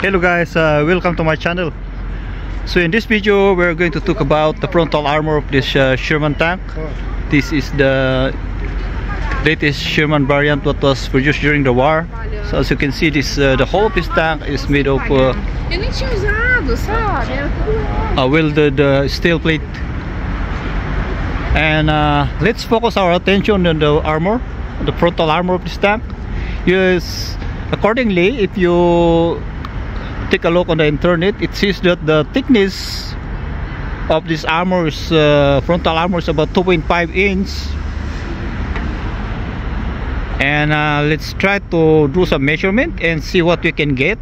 hello guys uh, welcome to my channel. So in this video we're going to talk about the frontal armor of this uh, Sherman tank. This is the latest Sherman variant what was produced during the war. So as you can see this uh, the whole of this tank is made of uh, a welded uh, steel plate. And uh, let's focus our attention on the armor the frontal armor of this tank. Yes accordingly if you take a look on the internet it says that the thickness of this armor is uh, frontal armor is about 2.5 inch. And uh, let's try to do some measurement and see what we can get.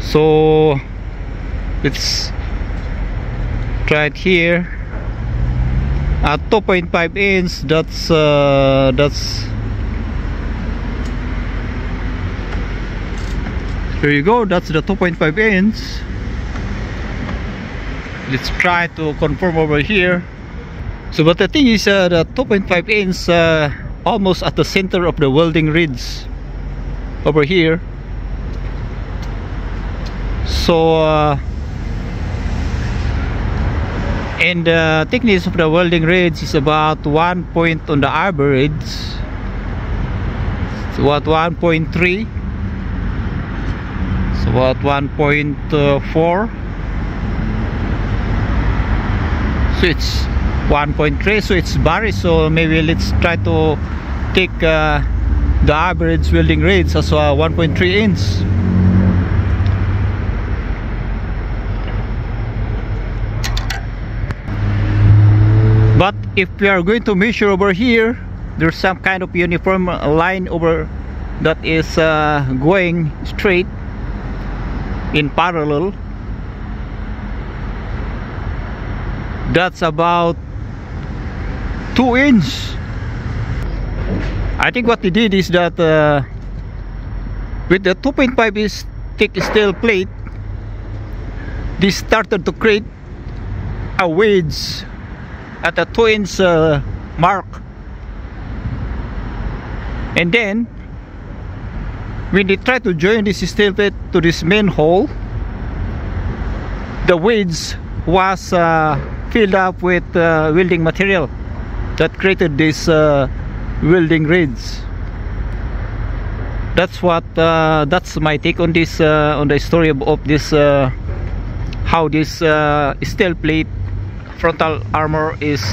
So let's try it here. At 2.5 inch that's uh, that's there you go that's the 2.5 inch. Let's try to confirm over here. So but the thing is uh, the 2.5 inch uh, almost at the center of the welding reeds over here. So uh, and the thickness of the welding reeds is about one point on the average. It's what 1.3 it's about 1.4 so it's 1.3 so it's varies so maybe let's try to take uh, the average welding rates as uh, 1.3 inch. But if we are going to measure over here there's some kind of uniform line over that is uh, going straight in parallel that's about two inch. I think what they did is that uh, with the 2.5 inch thick steel plate they started to create a wedge at the 2 inch uh, mark. And then when they try to join this steel plate to this main hull the wedge was uh, filled up with uh, welding material that created this uh, welding reeds that's what uh, that's my take on this uh, on the story of, of this uh, how this steel plate frontal armor is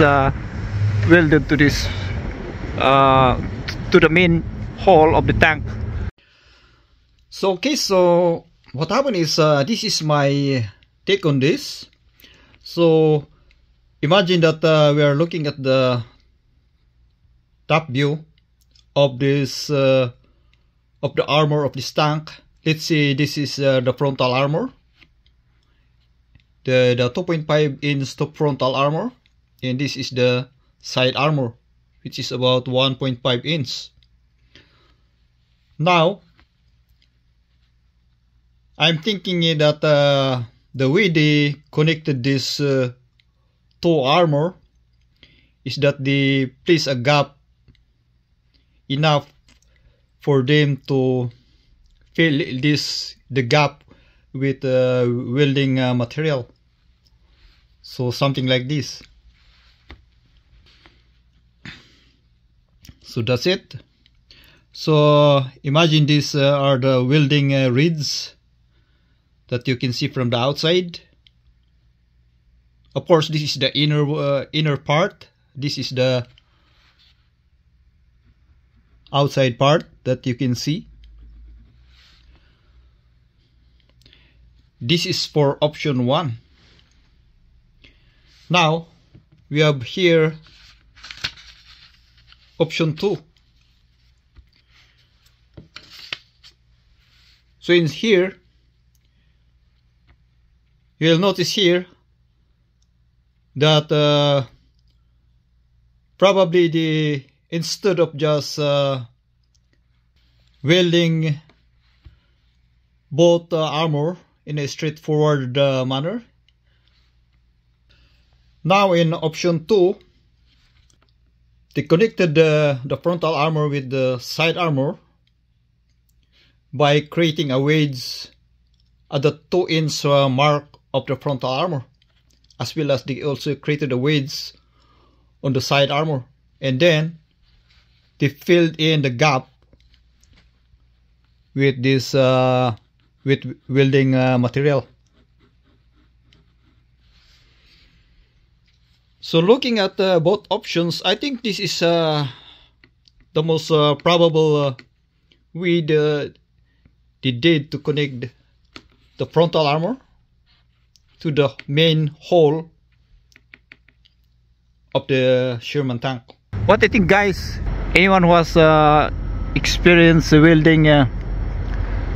welded to this to the main hull of the tank so okay so what happened is uh, this is my take on this. So imagine that uh, we are looking at the top view of this uh, of the armor of this tank. Let's say this is uh, the frontal armor. The the 2.5 inch top frontal armor. And this is the side armor which is about 1.5 inch. Now I'm thinking that uh, the way they connected this uh, two armor is that they place a gap enough for them to fill this the gap with uh, welding uh, material. So something like this. So that's it. So imagine these uh, are the welding uh, reeds that you can see from the outside. Of course this is the inner uh, inner part. This is the outside part that you can see. This is for option 1 now we have here option 2 so in here you'll notice here that uh, probably the instead of just uh, welding both uh, armor in a straightforward uh, manner now in option 2 they connected the, the frontal armor with the side armor by creating a wedge at the 2 inch uh, mark of the frontal armor as well as they also created the wedge on the side armor. And then they filled in the gap with this uh, with welding uh, material. So looking at uh, both options I think this is uh, the most uh, probable uh, way the, they did to connect the frontal armor to the main hull of the Sherman tank. What I think guys, anyone who has uh, experienced welding uh,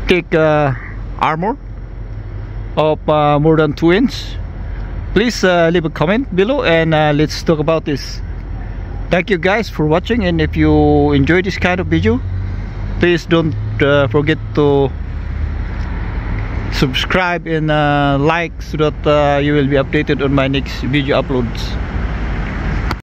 thick uh, armor of uh, more than 2 inch, please uh, leave a comment below and uh, let's talk about this. Thank you guys for watching and if you enjoy this kind of video, please don't uh, forget to subscribe and uh, like so that uh, you will be updated on my next video uploads